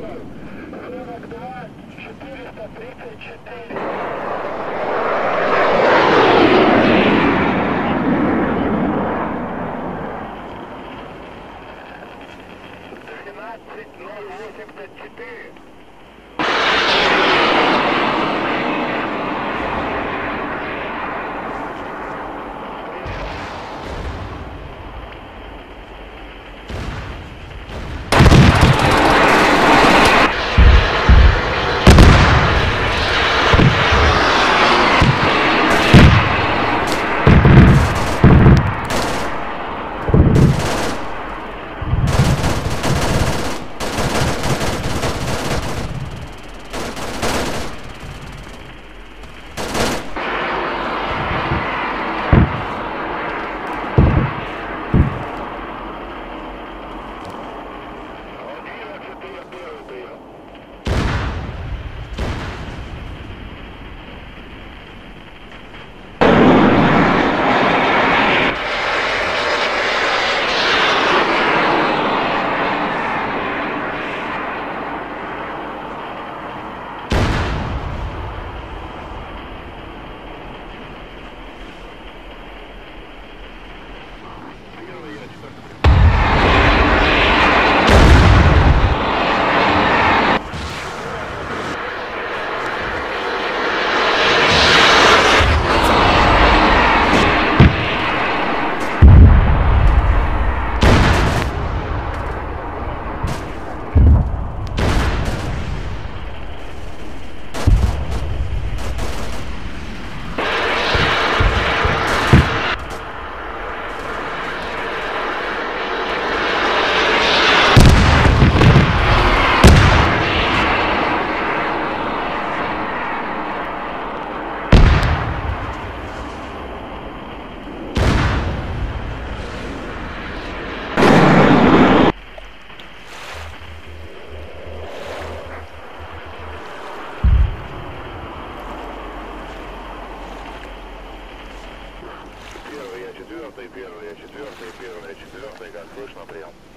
42 434. Слышно, прием.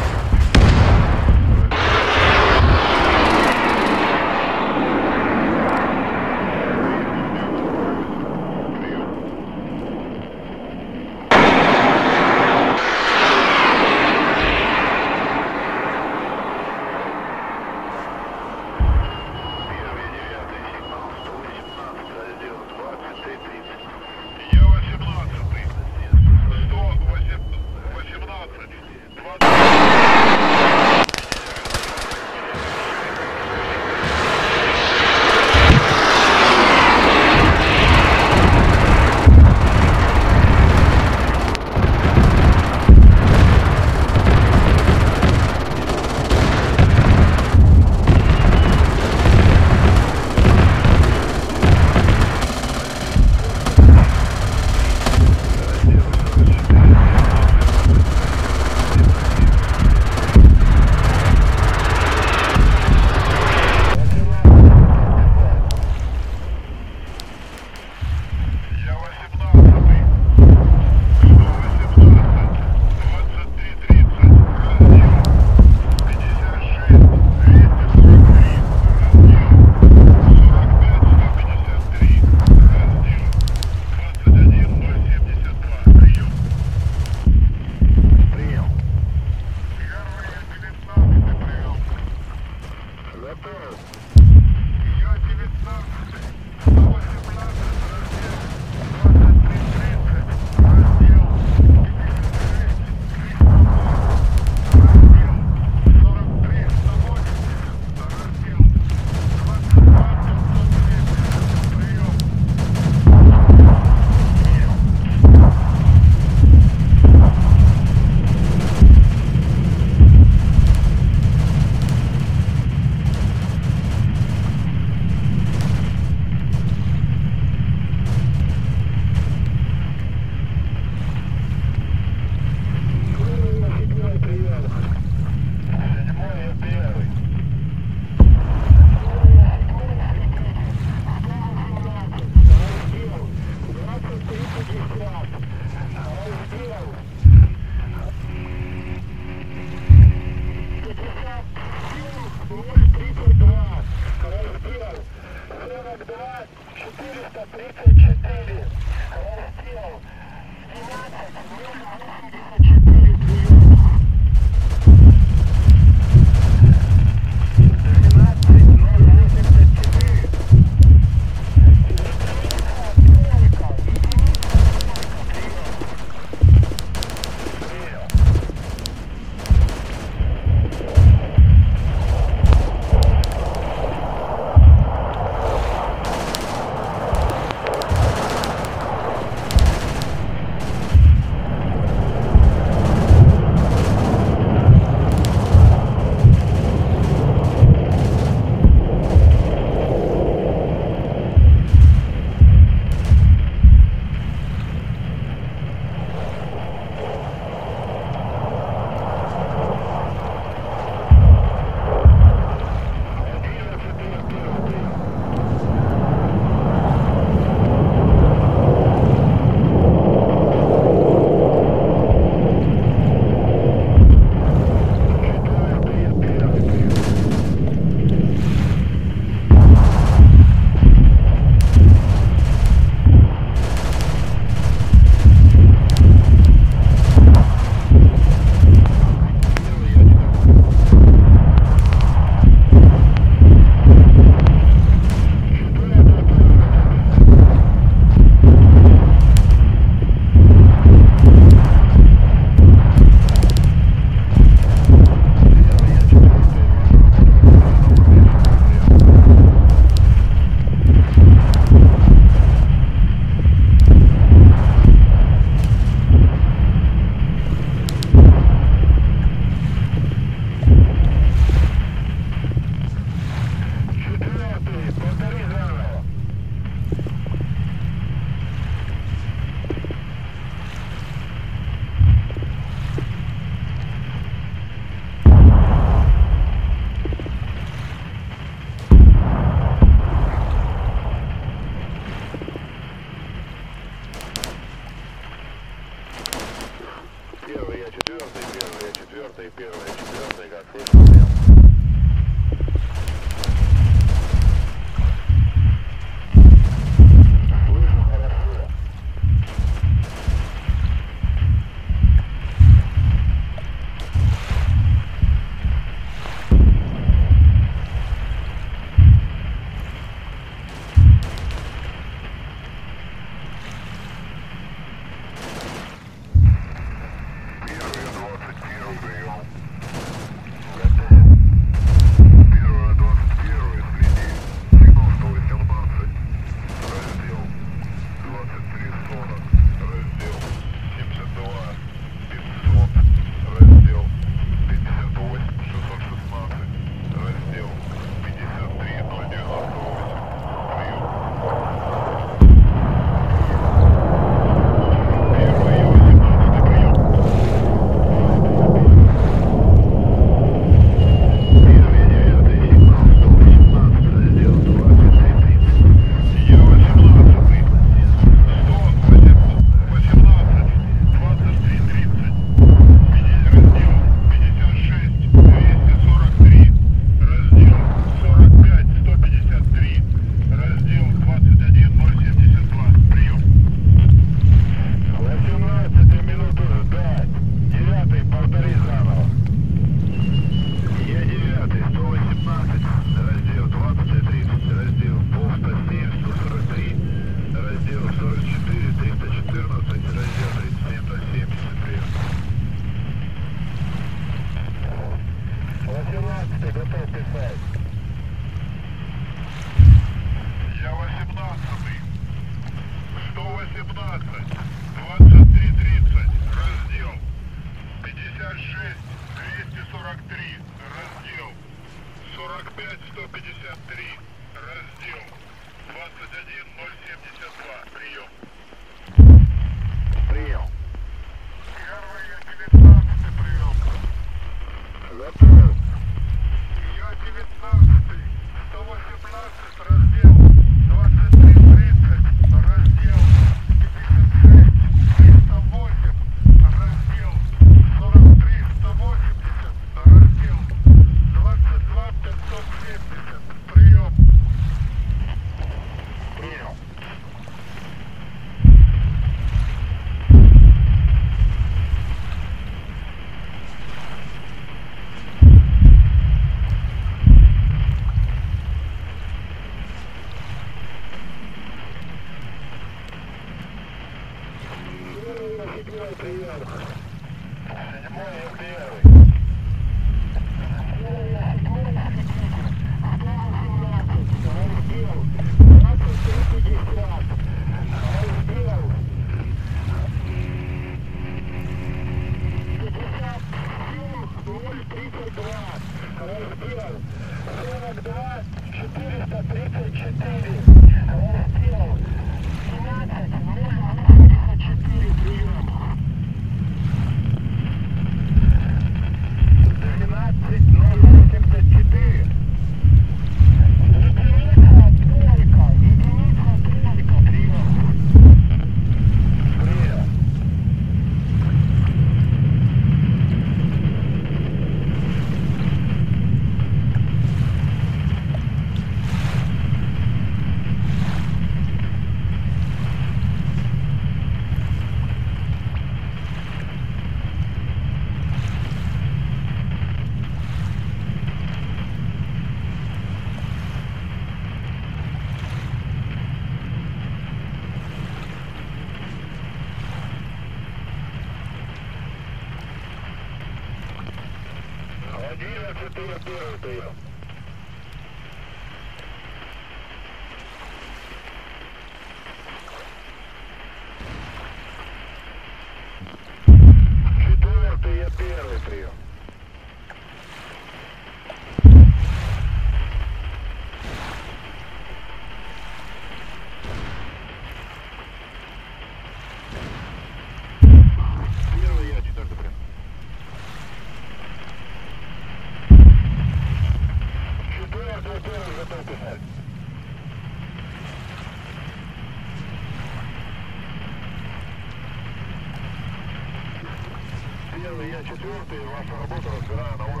Четвертый, ваша работа разбираю на уровне.